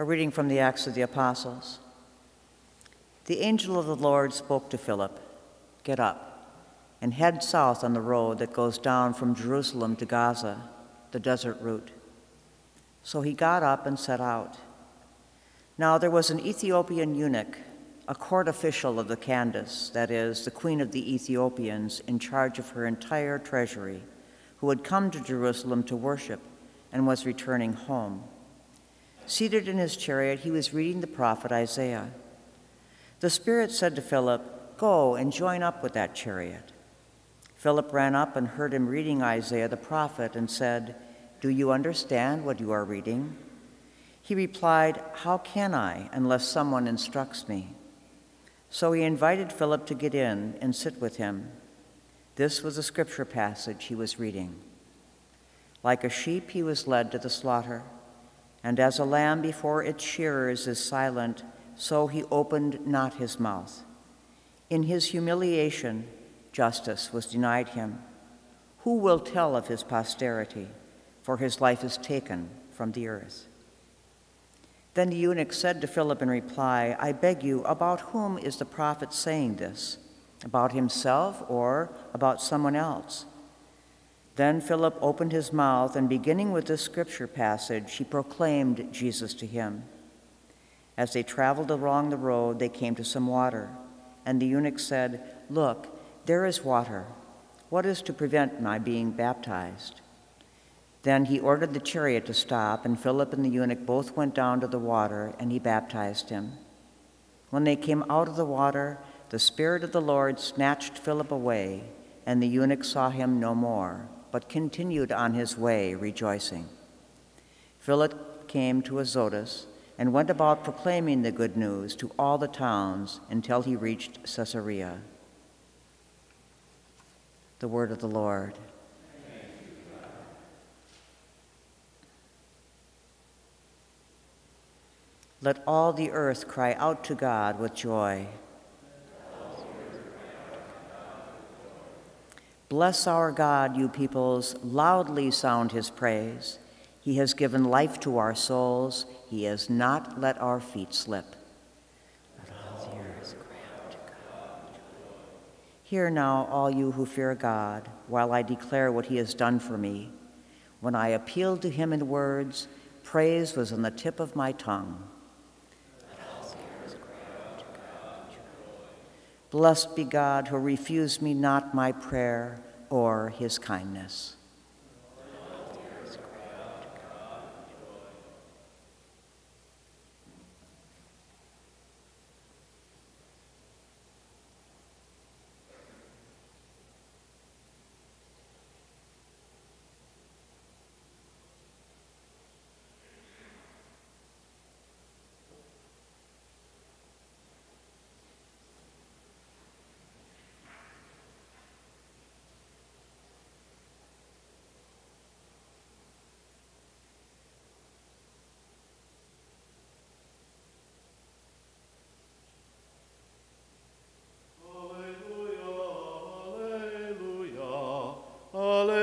A reading from the Acts of the Apostles. The angel of the Lord spoke to Philip Get up and head south on the road that goes down from Jerusalem to Gaza, the desert route. So he got up and set out. Now there was an Ethiopian eunuch, a court official of the Candace, that is, the queen of the Ethiopians, in charge of her entire treasury, who had come to Jerusalem to worship and was returning home. Seated in his chariot, he was reading the prophet Isaiah. The Spirit said to Philip, Go and join up with that chariot. Philip ran up and heard him reading Isaiah the prophet and said, Do you understand what you are reading? He replied, How can I unless someone instructs me? So he invited Philip to get in and sit with him. This was a scripture passage he was reading. Like a sheep, he was led to the slaughter and as a lamb before its shearers is silent, so he opened not his mouth. In his humiliation, justice was denied him. Who will tell of his posterity? For his life is taken from the earth. Then the eunuch said to Philip in reply, I beg you, about whom is the prophet saying this? About himself or about someone else? Then Philip opened his mouth, and beginning with this scripture passage, he proclaimed Jesus to him. As they traveled along the road, they came to some water. And the eunuch said, Look, there is water. What is to prevent my being baptized? Then he ordered the chariot to stop, and Philip and the eunuch both went down to the water, and he baptized him. When they came out of the water, the Spirit of the Lord snatched Philip away, and the eunuch saw him no more but continued on his way, rejoicing. Philip came to Azotus and went about proclaiming the good news to all the towns until he reached Caesarea. The word of the Lord. Let all the earth cry out to God with joy. Bless our God, you peoples, loudly sound his praise. He has given life to our souls, he has not let our feet slip. Hear now, all you who fear God, while I declare what he has done for me. When I appealed to him in words, praise was on the tip of my tongue. Blessed be God who refused me not my prayer or his kindness.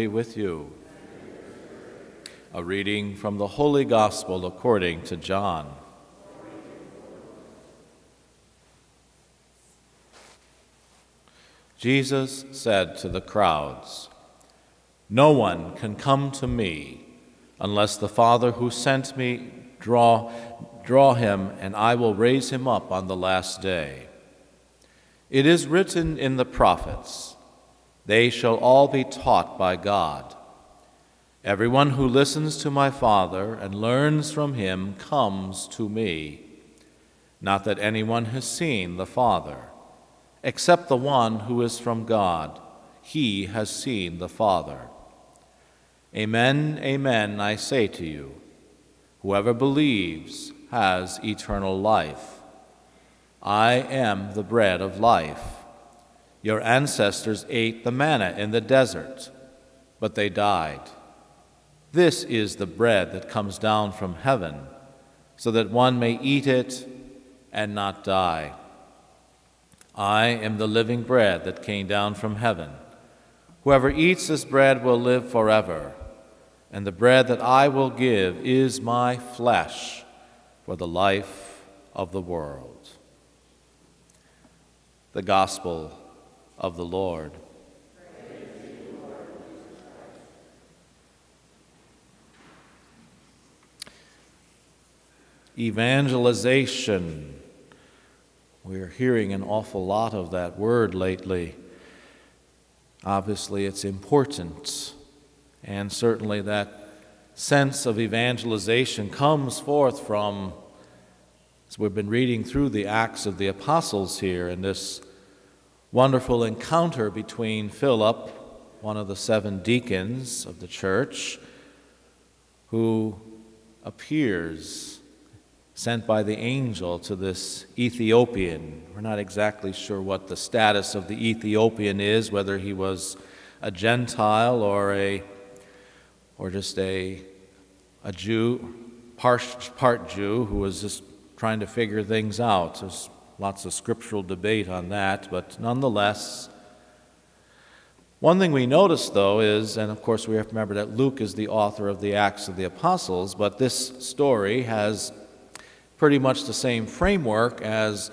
be with you. A reading from the Holy Gospel according to John. Jesus said to the crowds, No one can come to me unless the Father who sent me draw, draw him, and I will raise him up on the last day. It is written in the prophets, They shall all be taught by God. Everyone who listens to my Father and learns from him comes to me. Not that anyone has seen the Father except the one who is from God. He has seen the Father. Amen, amen, I say to you, whoever believes has eternal life. I am the bread of life. Your ancestors ate the manna in the desert, but they died. This is the bread that comes down from heaven, so that one may eat it and not die. I am the living bread that came down from heaven. Whoever eats this bread will live forever, and the bread that I will give is my flesh for the life of the world. The Gospel of the Lord. Evangelization. We're hearing an awful lot of that word lately. Obviously, it's important, and certainly that sense of evangelization comes forth from, as we've been reading through the Acts of the Apostles here, in this wonderful encounter between Philip, one of the seven deacons of the church, who appears sent by the angel to this Ethiopian. We're not exactly sure what the status of the Ethiopian is, whether he was a Gentile or a or just a a Jew, part, part Jew, who was just trying to figure things out. There's lots of scriptural debate on that, but nonetheless, one thing we notice, though, is, and of course we have to remember that Luke is the author of the Acts of the Apostles, but this story has pretty much the same framework as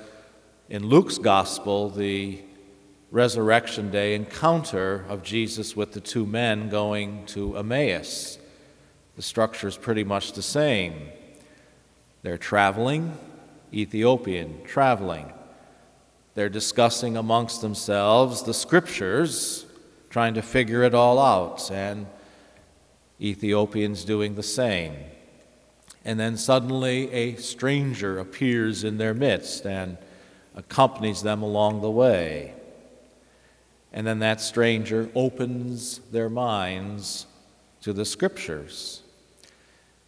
in Luke's gospel, the resurrection day encounter of Jesus with the two men going to Emmaus. The structure is pretty much the same. They're traveling, Ethiopian, traveling. They're discussing amongst themselves the scriptures, trying to figure it all out, and Ethiopians doing the same and then suddenly a stranger appears in their midst and accompanies them along the way. And then that stranger opens their minds to the scriptures.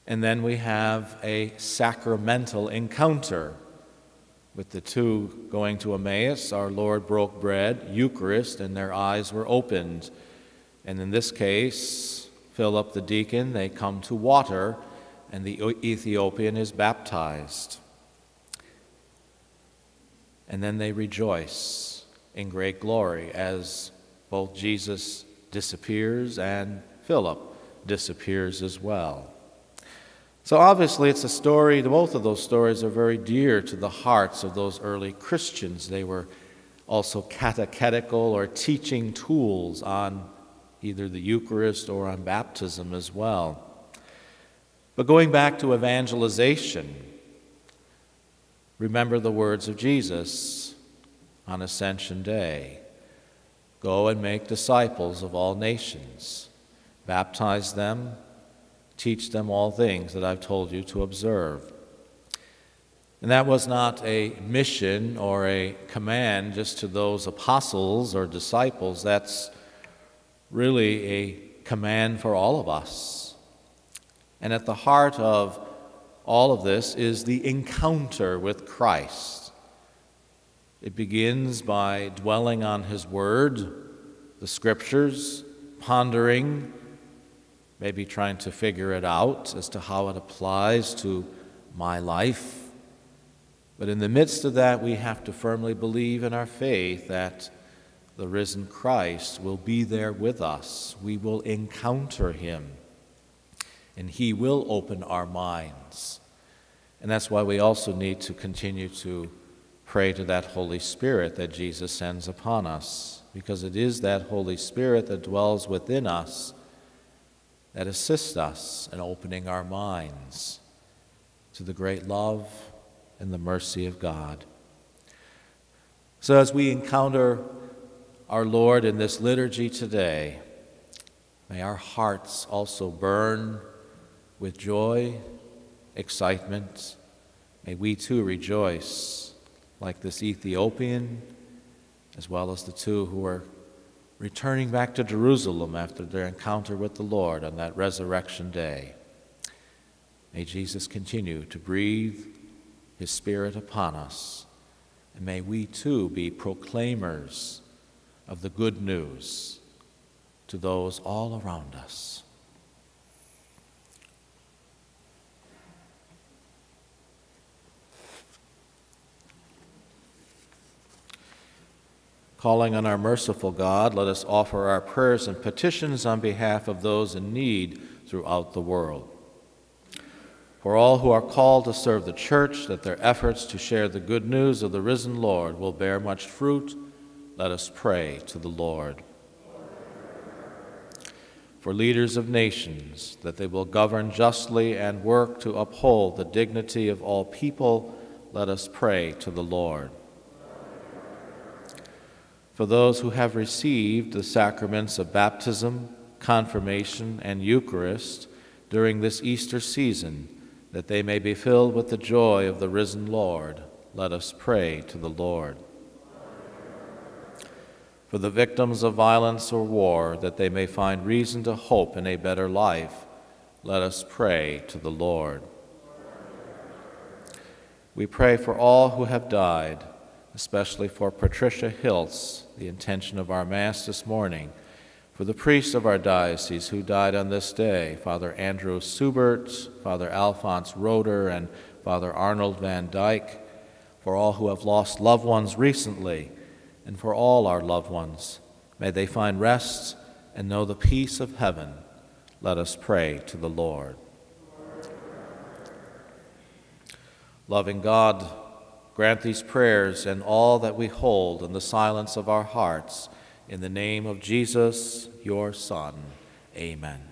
And then we have a sacramental encounter with the two going to Emmaus. Our Lord broke bread, Eucharist, and their eyes were opened. And in this case, Philip the deacon, they come to water and the Ethiopian is baptized. And then they rejoice in great glory as both Jesus disappears and Philip disappears as well. So obviously, it's a story, both of those stories are very dear to the hearts of those early Christians. They were also catechetical or teaching tools on either the Eucharist or on baptism as well. But going back to evangelization, remember the words of Jesus on Ascension Day Go and make disciples of all nations, baptize them, teach them all things that I've told you to observe. And that was not a mission or a command just to those apostles or disciples. That's really a command for all of us. And at the heart of all of this is the encounter with Christ. It begins by dwelling on His Word, the Scriptures, pondering, maybe trying to figure it out as to how it applies to my life. But in the midst of that, we have to firmly believe in our faith that the risen Christ will be there with us. We will encounter Him and He will open our minds. And that's why we also need to continue to pray to that Holy Spirit that Jesus sends upon us, because it is that Holy Spirit that dwells within us that assist us in opening our minds to the great love and the mercy of God. So, as we encounter our Lord in this liturgy today, may our hearts also burn with joy, excitement. May we too rejoice like this Ethiopian, as well as the two who are returning back to Jerusalem after their encounter with the Lord on that resurrection day. May Jesus continue to breathe his Spirit upon us, and may we too be proclaimers of the good news to those all around us. Calling on our merciful God, let us offer our prayers and petitions on behalf of those in need throughout the world. For all who are called to serve the church, that their efforts to share the good news of the risen Lord will bear much fruit, let us pray to the Lord. For leaders of nations, that they will govern justly and work to uphold the dignity of all people, let us pray to the Lord for those who have received the sacraments of baptism, confirmation, and Eucharist during this Easter season, that they may be filled with the joy of the risen Lord, let us pray to the Lord. For the victims of violence or war, that they may find reason to hope in a better life, let us pray to the Lord. We pray for all who have died especially for Patricia Hiltz, the intention of our Mass this morning, for the priests of our diocese who died on this day, Father Andrew Subert, Father Alphonse Roder, and Father Arnold Van Dyke, for all who have lost loved ones recently, and for all our loved ones. May they find rest and know the peace of heaven. Let us pray to the Lord. Loving God, Grant these prayers and all that we hold in the silence of our hearts. In the name of Jesus, your Son. Amen.